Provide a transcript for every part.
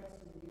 peço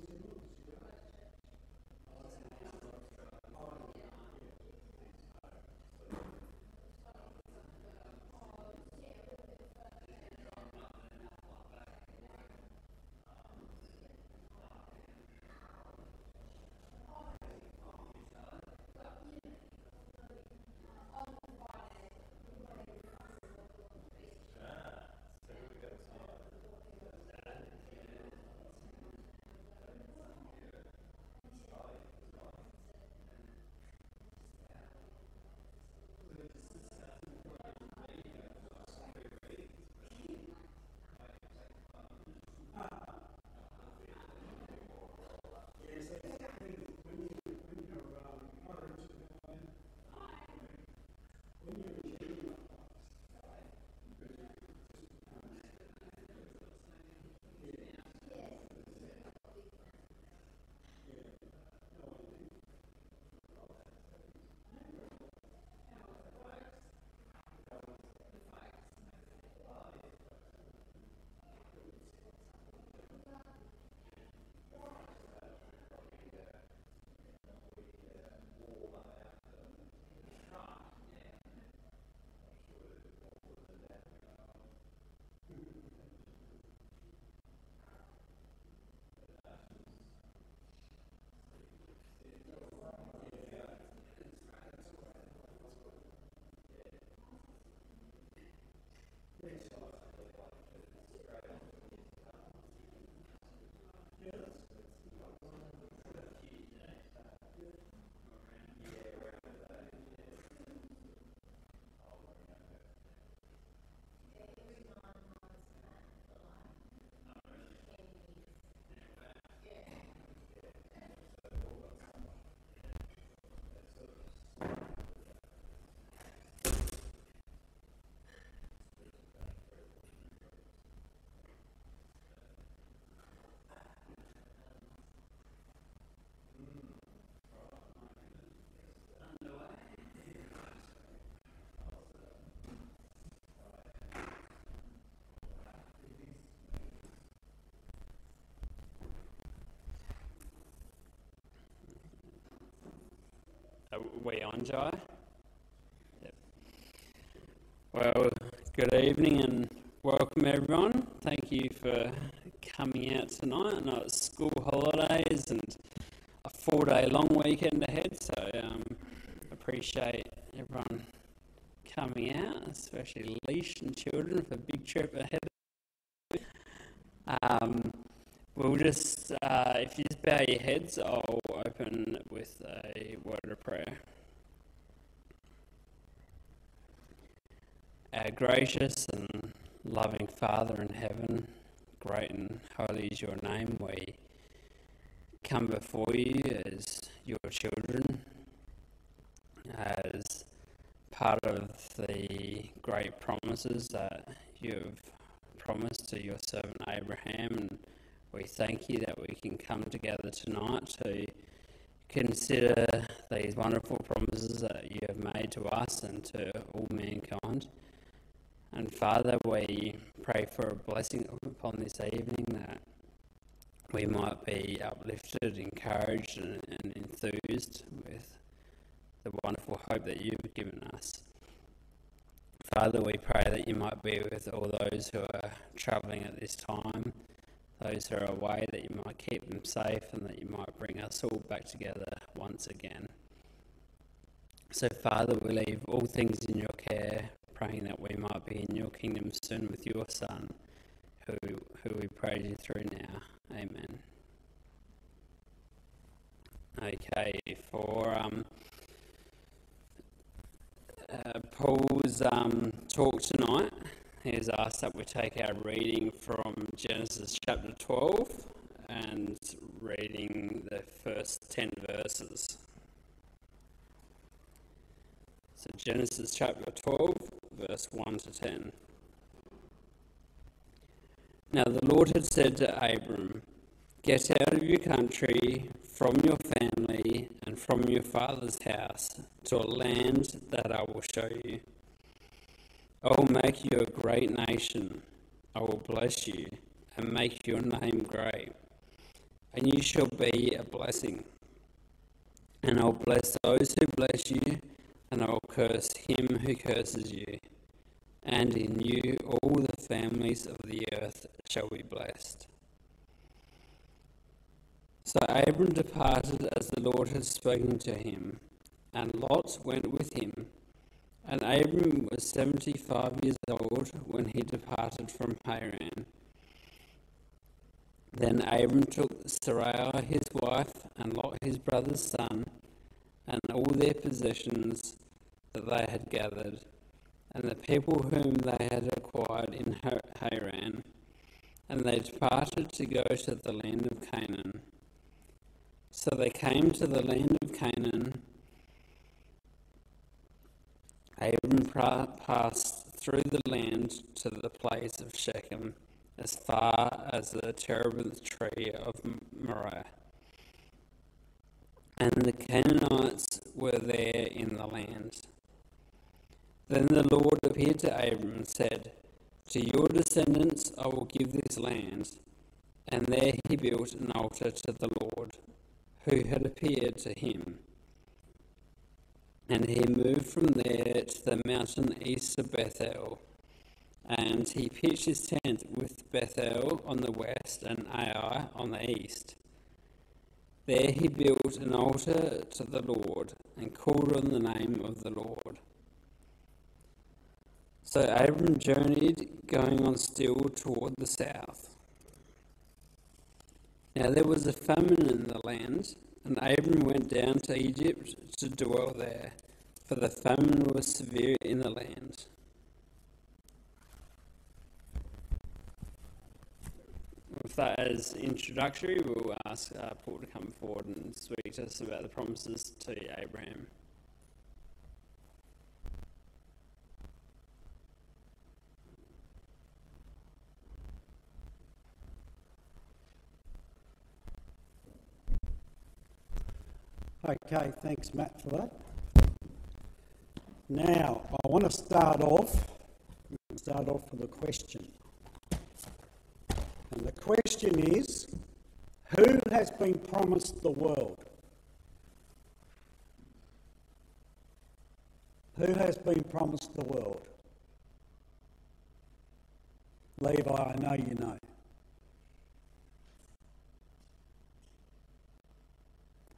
Are we on, Jai? Yep. Well, good evening and welcome everyone. Thank you for coming out tonight. I know it's school holidays and a four day long weekend ahead, so um, appreciate everyone coming out, especially leash and children for a big trip ahead. Um, we'll just, uh, if you just bow your heads, I'll open with a word of prayer. Our gracious and loving Father in heaven, great and holy is your name. We come before you as your children, as part of the great promises that you have promised to your servant Abraham. And we thank you that we can come together tonight to consider these wonderful promises that you have made to us and to all mankind. And Father, we pray for a blessing upon this evening that we might be uplifted, encouraged, and, and enthused with the wonderful hope that you've given us. Father, we pray that you might be with all those who are travelling at this time those who are away, that you might keep them safe and that you might bring us all back together once again. So, Father, we leave all things in your care, praying that we might be in your kingdom soon with your Son, who, who we pray you through now. Amen. Okay, for um, uh, Paul's um, talk tonight, he has asked that we take our reading from Genesis chapter 12 and reading the first 10 verses. So, Genesis chapter 12, verse 1 to 10. Now, the Lord had said to Abram, Get out of your country, from your family, and from your father's house, to a land that I will show you. I will make you a great nation. I will bless you and make your name great, and you shall be a blessing. And I'll bless those who bless you, and I'll curse him who curses you. And in you all the families of the earth shall be blessed. So Abram departed as the Lord had spoken to him, and Lot went with him. And Abram was seventy five years old when he departed from Haran. Then Abram took Sarai his wife, and Lot his brother's son, and all their possessions that they had gathered, and the people whom they had acquired in Haran, and they departed to go to the land of Canaan. So they came to the land of Canaan. Abram passed through the land to the place of Shechem as far as the terebinth tree of Moreh. And the Canaanites were there in the land. Then the Lord appeared to Abram and said, To your descendants I will give this land. And there he built an altar to the Lord, who had appeared to him. And he moved from there to the mountain east of Bethel and he pitched his tent with Bethel on the west and Ai on the east. There he built an altar to the Lord and called on the name of the Lord. So Abram journeyed, going on still toward the south. Now there was a famine in the land, and Abram went down to Egypt to dwell there, for the famine was severe in the land. That as introductory, we'll ask uh, Paul to come forward and speak to us about the promises to Abraham. Okay, thanks Matt for that. Now, I want to start off start off with a question. Question is who has been promised the world? Who has been promised the world? Levi, I know you know.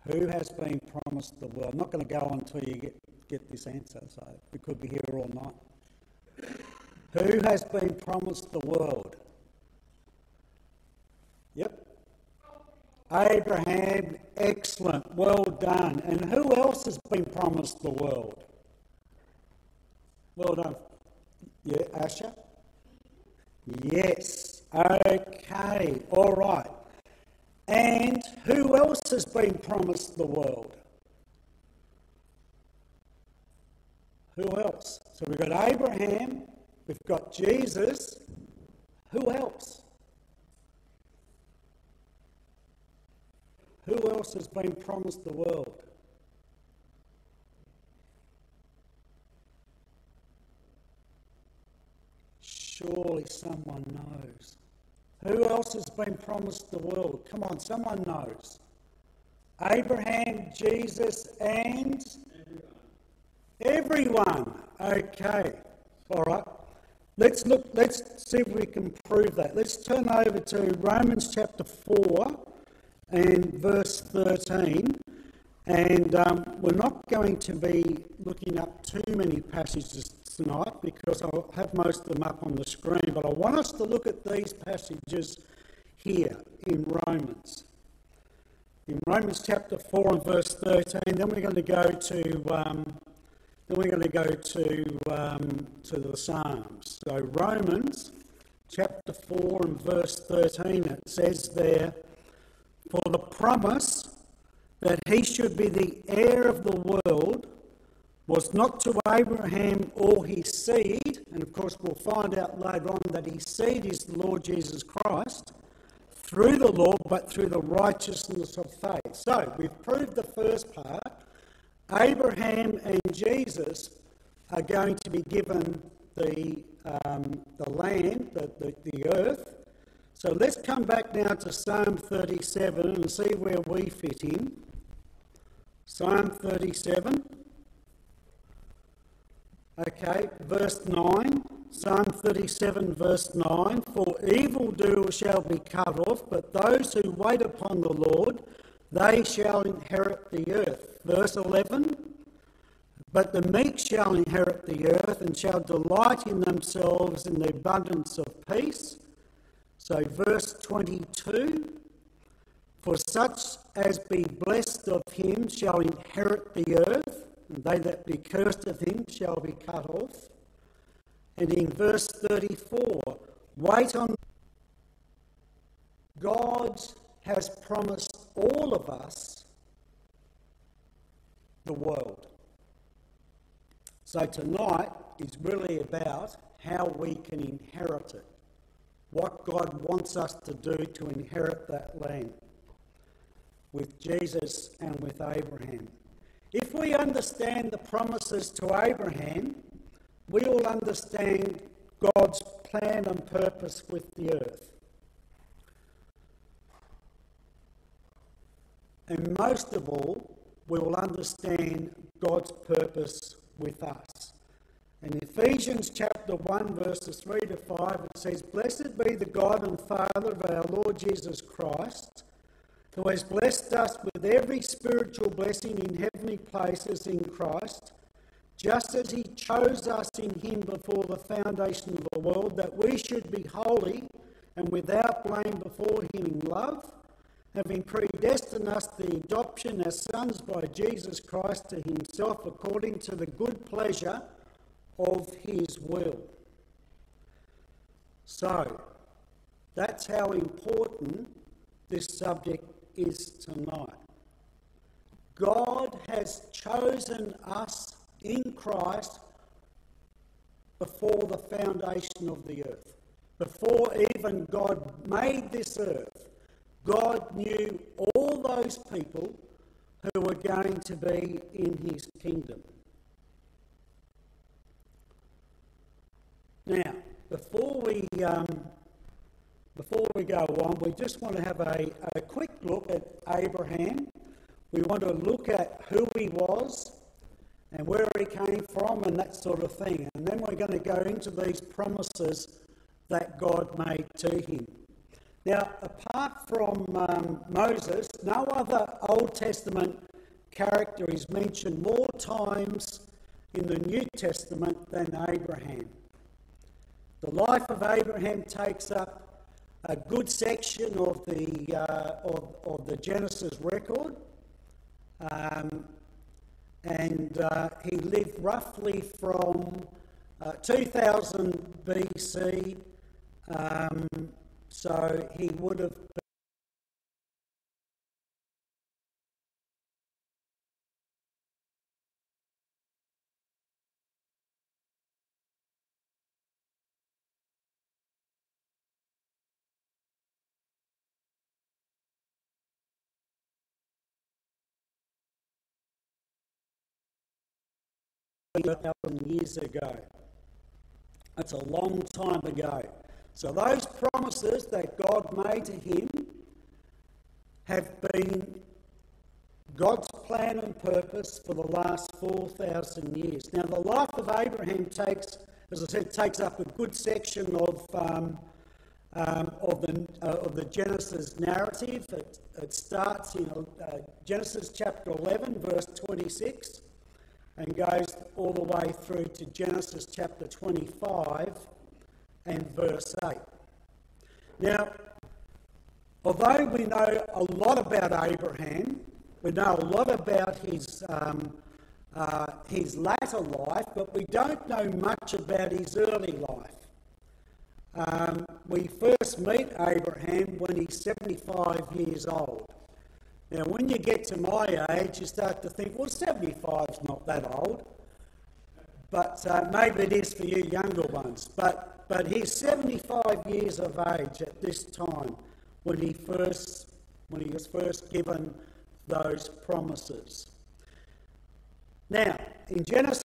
Who has been promised the world? I'm not going to go until you get, get this answer, so we could be here all night. Who has been promised the world? Yep. Abraham, excellent, well done. And who else has been promised the world? Well done. Yeah, Asher? Yes. Okay, all right. And who else has been promised the world? Who else? So we've got Abraham, we've got Jesus. Who else? Who else has been promised the world? Surely someone knows. Who else has been promised the world? Come on, someone knows. Abraham, Jesus, and everyone. everyone. Okay. All right. Let's look, let's see if we can prove that. Let's turn over to Romans chapter 4 and verse 13. And um, we're not going to be looking up too many passages tonight because I'll have most of them up on the screen, but I want us to look at these passages here in Romans. In Romans chapter 4 and verse 13, then we're going to go to. Um, then we're going to go to, um, to the Psalms. So, Romans chapter 4 and verse 13, it says there, for the promise that he should be the heir of the world was not to Abraham or his seed, and of course we'll find out later on that his seed is the Lord Jesus Christ, through the law, but through the righteousness of faith. So we've proved the first part. Abraham and Jesus are going to be given the, um, the land, the, the, the earth, So let's come back now to Psalm 37 and see where we fit in. Psalm 37. Okay, verse 9. Psalm 37, verse 9 For evildoers shall be cut off, but those who wait upon the Lord, they shall inherit the earth. Verse 11 But the meek shall inherit the earth and shall delight in themselves in the abundance of peace. So, verse 22 For such as be blessed of him shall inherit the earth, and they that be cursed of him shall be cut off. And in verse 34, wait on God has promised all of us the world. So tonight is really about how we can inherit it, what God wants us to do to inherit that land with Jesus and with Abraham. If we understand the promises to Abraham, we will understand God's plan and purpose with the earth. And most of all, we will understand God's purpose with us. In Ephesians chapter 1, verses 3 to 5, it says, Blessed be the God and Father of our Lord Jesus Christ, who has blessed us with every spiritual blessing in heavenly places in Christ, just as he chose us in him before the foundation of the world, that we should be holy and without blame before him in love having predestined us the adoption as sons by Jesus Christ to himself according to the good pleasure of his will. So, that's how important this subject is tonight. God has chosen us in Christ before the foundation of the earth, before even God made this earth. God knew all those people who were going to be in his kingdom. Now, before we um, before we go on, we just want to have a, a quick look at Abraham. We want to look at who he was and where he came from and that sort of thing. And then we're going to go into these promises that God made to him. Now, apart from um, Moses, no other Old Testament character is mentioned more times in the New Testament than Abraham. The life of Abraham takes up a good section of the, uh, of, of, the Genesis record. Um, and uh, he lived roughly from uh, 2000 BC um, so he would have thousand years ago. That's a long time ago. So those promises that God made to him have been God's plan and purpose for the last 4,000 years. Now, the life of Abraham takes, as I said, takes up a good section of, um, um, of, the, uh, of the Genesis narrative. It, it starts in uh, Genesis chapter 11, verse 26, and goes all the way through to Genesis chapter 25 and verse 8. Now, although we know a lot about Abraham, we know a lot about his, um, uh, his latter life, but we don't know much about his early life. Um, we first meet Abraham when he's 75 years old. Now, when you get to my age, you start to think, well, 75 is not that old. But uh, maybe it is for you younger ones. But but he's 75 years of age at this time when he first when he was first given those promises. Now, in Genesis